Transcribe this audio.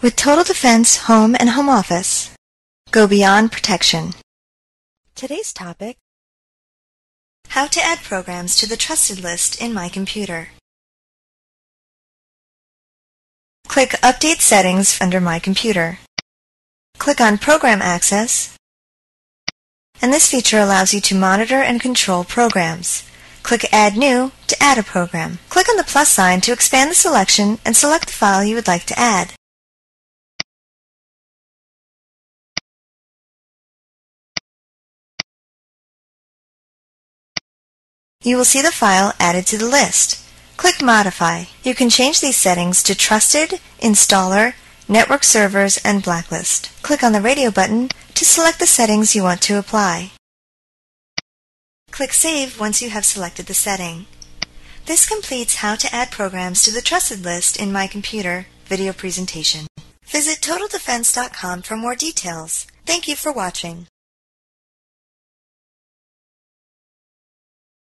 With Total Defense Home and Home Office, go beyond protection. Today's topic How to add programs to the trusted list in My Computer. Click Update Settings under My Computer. Click on Program Access, and this feature allows you to monitor and control programs. Click Add New to add a program. Click on the plus sign to expand the selection and select the file you would like to add. You will see the file added to the list. Click Modify. You can change these settings to Trusted, Installer, Network Servers, and Blacklist. Click on the radio button to select the settings you want to apply. Click Save once you have selected the setting. This completes how to add programs to the trusted list in My Computer video presentation. Visit TotalDefense.com for more details. Thank you for watching.